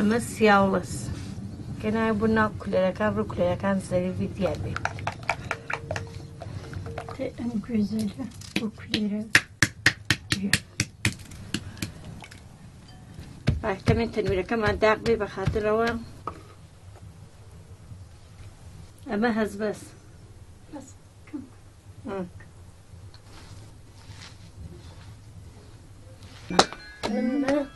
أمس ياولس كان أي بنا كل إذا كان ركل إذا كان سري في تيابي تأم جزيلة وكليرة بعد كم تنوير كم عداق بي بخاطر أول أما هز بس بس كم أمم